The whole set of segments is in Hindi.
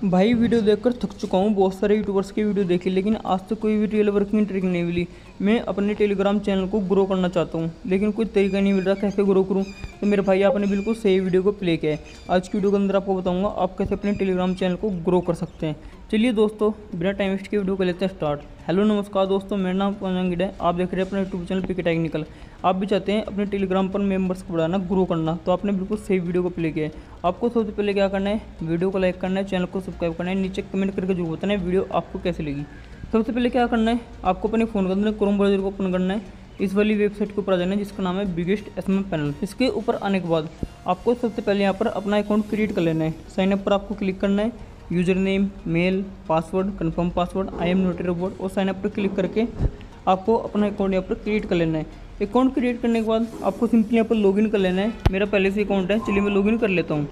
भाई वीडियो देखकर थक चुका हूँ, बहुत सारे यूट्यूबर्स की वीडियो देखी लेकिन आज तक तो कोई भी रियल वर्किंग ट्रिक नहीं मिली। मैं अपने टेलीग्राम चैनल को ग्रो करना चाहता हूँ, लेकिन कोई तरीका नहीं मिल रहा, कैसे ग्रो करूँ? तो मेरे भाई, आपने बिल्कुल सही वीडियो को प्ले किया है। आज की वीडियो के अंदर आपको बताऊँगा, आप कैसे अपने टेलीग्राम चैनल को ग्रो कर सकते हैं। चलिए दोस्तों, बिना टाइम वेस्ट के वीडियो को लेते हैं स्टार्ट हेलो नमस्कार दोस्तों, मेरा नाम पंजंगिड है। आप देख रहे हैं अपने यूट्यूब चैनल पिके टेक्निकल आप भी चाहते हैं अपने टेलीग्राम पर मेंबर्स को बढ़ाना ग्रो करना तो आपने बिल्कुल सही वीडियो को प्ले किया है। आपको सबसे पहले क्या करना है? वीडियो को लाइक करना है चैनल को सब्सक्राइब करना है। नीचे कमेंट करके जो बताना है वीडियो आपको कैसे लगी। सबसे पहले क्या करना है? आपको अपने फ़ोन के अंदर क्रोम ब्राउज़र को ओपन करना है। इस वाली वेबसाइट के ऊपर आ जाना है, जिसका नाम है बिगेस्ट एस पैनल इसके ऊपर आने के बाद आपको सबसे पहले यहाँ पर अपना अकाउंट क्रिएट कर लेना है। साइन अप पर आपको क्लिक करना है। User name mail password confirm password I am not a robot और साइन अप पर क्लिक करके आपको अपना अकाउंट यहाँ पर क्रिएट कर लेना है। अकाउंट क्रिएट करने के बाद आपको सिंपली यहाँ पर लॉगिन कर लेना है। मेरा पहले से अकाउंट है, चलिए मैं लॉगिन कर लेता हूँ।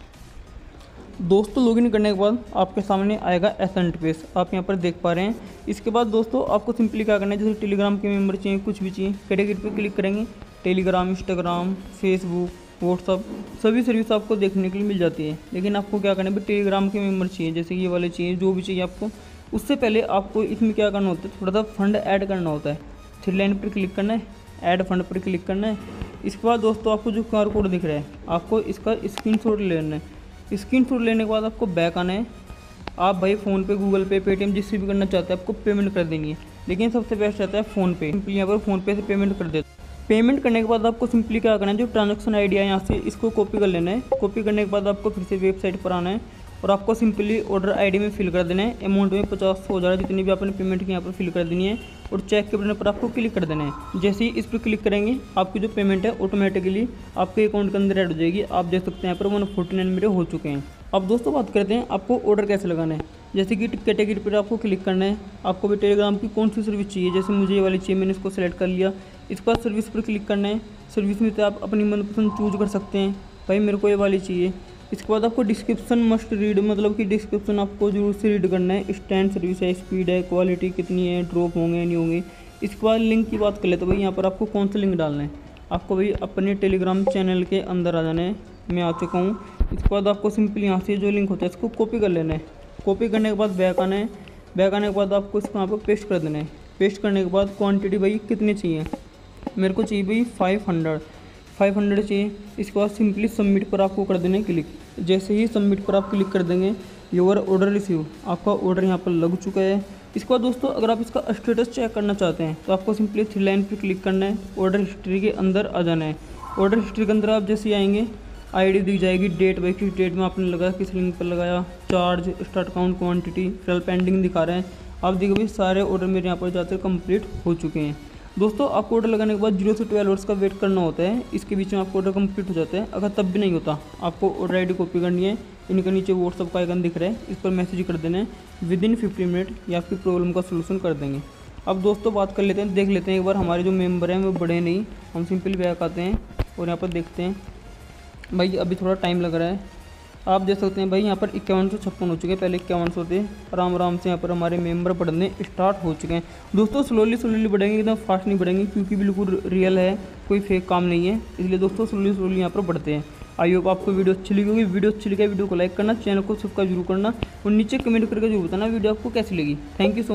दोस्तों लॉगिन करने के बाद आपके सामने आएगा एस इंटरफेस आप यहाँ पर देख पा रहे हैं। इसके बाद दोस्तों, आपको सिंपली क्या करना है? जैसे टेलीग्राम के मेंबर चाहिए, कुछ भी चाहिए कैटेगरी पर क्लिक करेंगे। टेलीग्राम इंस्टाग्राम फेसबुक व्हाट्सअप सभी सर्विस आपको देखने के लिए मिल जाती है। लेकिन आपको क्या करना है? टेलीग्राम के मेंबर चाहिए, जैसे ये वाले चाहिए, जो भी चाहिए आपको। उससे पहले आपको इसमें क्या करना होता है? थोड़ा सा फंड ऐड करना होता है। थ्री लाइन पर क्लिक करना है ऐड फंड पर क्लिक करना है। इसके बाद दोस्तों, आपको जो QR कोड दिख रहा है, आपको इसका स्क्रीन लेना है। स्क्रीन शॉट लेने के बाद आपको बैक आना है। आप भाई फ़ोन पे, गूगल पे, पेटीएम जिससे भी करना चाहते हैं, आपको पेमेंट कर देनी है। लेकिन सबसे बेस्ट रहता है फ़ोन पे। सिंपली यहाँ पर फ़ोन पे से पेमेंट कर देते पेमेंट करने के बाद आपको सिंपली क्या करना है, जो ट्रांजेक्शन आईडी है यहाँ से इसको कॉपी कर लेना है। कॉपी करने के बाद आपको फिर से वेबसाइट पर आना है और आपको सिंपली ऑर्डर आईडी में फिल कर देना है। अमाउंट में पचास सौ हज़ार जितनी भी आपने पेमेंट की यहाँ पर फिल कर देनी है। और चेक के बटन पर आपको क्लिक कर देना है। जैसे ही इस पर क्लिक करेंगे, आपकी जो पेमेंट है ऑटोमेटिकली आपके अकाउंट के अंदर ऐड हो जाएगी। आप देख सकते हैं यहाँ पर वन फोर्टी नाइन मेरे हो चुके हैं। अब दोस्तों बात करते हैं आपको ऑर्डर कैसे लगाना है। जैसे कि कैटेगरी पर आपको क्लिक करना है। आपको भी टेलीग्राम की कौन सी सर्विस चाहिए? जैसे मुझे ये वाली चाहिए, मैंने इसको सेलेक्ट कर लिया। इसके बाद सर्विस पर क्लिक करना है। सर्विस में तो आप अपनी मनपसंद चूज़ कर सकते हैं। भाई मेरे को ये वाली चाहिए। इसके बाद आपको डिस्क्रिप्शन मस्ट रीड मतलब कि डिस्क्रिप्शन आपको ज़रूर से रीड करना है। स्टैंड सर्विस है स्पीड है क्वालिटी कितनी है ड्रॉप होंगे नहीं होंगे। इसके बाद लिंक की बात कर ले तो भाई यहाँ पर आपको कौन सा लिंक डालना है? आपको भाई अपने टेलीग्राम चैनल के अंदर आ जाना है। मैं आ चुका हूँ। इसके बाद आपको सिंपली यहाँ से जो लिंक होता है, इसको कॉपी कर लेना है। कॉपी करने के बाद बैक आना है। बैक आने के बाद आपको इसको यहाँ पर पेस्ट कर देना है। पेस्ट करने के बाद क्वान्टिटी भाई कितनी चाहिए? मेरे को चाहिए भाई फाइव हंड्रेड फाइव हंड्रेड चाहिए। इसके बाद सिंपली सबमिट पर आपको कर देना है क्लिक जैसे ही सबमिट पर आप क्लिक कर देंगे योर ऑर्डर रिसीव आपका ऑर्डर यहाँ पर लग चुका है। इसके बाद दोस्तों, अगर आप इसका स्टेटस चेक करना चाहते हैं तो आपको सिंपली थ्री लाइन पर क्लिक करना है। ऑर्डर हिस्ट्री के अंदर आ जाना है। ऑर्डर हिस्ट्री के अंदर आप जैसे आएँगे आईडी दी जाएगी डेट बाई किस डेट में आपने लगाया किस लिंक पर लगाया चार्ज स्टार्ट अकाउंट क्वांटिटी फ़िलहाल पेंडिंग दिखा रहे हैं। आप देखो सारे ऑर्डर मेरे यहाँ पर जाते कंप्लीट हो चुके हैं। दोस्तों, आपको ऑर्डर लगाने के बाद ज़ीरो से ट्वेल्व आवर्स का वेट करना होता है। इसके बीच में आपको ऑर्डर कंप्लीट हो जाता है। अगर तब भी नहीं होता, आपको ऑर्डर आई डी कॉपी करनी है। इनके नीचे व्हाट्सअप का आइकन दिख रहा है। इस पर मैसेज कर देना है। विद इन फिफ्टीन मिनट या आपकी प्रॉब्लम का सोल्यूशन कर देंगे। अब दोस्तों, बात कर लेते हैं। देख लेते हैं एक बार हमारे जो मेंबर हैं, वो बड़े नहीं। हम सिंपली बैक आते हैं और यहाँ पर देखते हैं। भाई, अभी थोड़ा टाइम लग रहा है। आप देख सकते हैं भाई, यहाँ पर इक्यावन सौ छप्पन हो चुके हैं, पहले इक्यावन सौ थे। आराम आराम से यहाँ पर हमारे मेंबर बढ़ने स्टार्ट हो चुके हैं। दोस्तों स्लोली स्लोली बढ़ेंगे, एकदम फास्ट नहीं बढ़ेंगे, क्योंकि बिल्कुल रियल है, कोई फेक काम नहीं है। इसलिए दोस्तों स्लोली स्लोली यहाँ पर बढ़ते हैं। आई होप आपको वीडियो अच्छी लगी होगी। वीडियो अच्छी लगी वीडियो को लाइक करना चैनल को सब्सक्राइब ज़रूर करना और नीचे कमेंट करके ज़रूर बताना वीडियो आपको कैसी लगी। Thank you so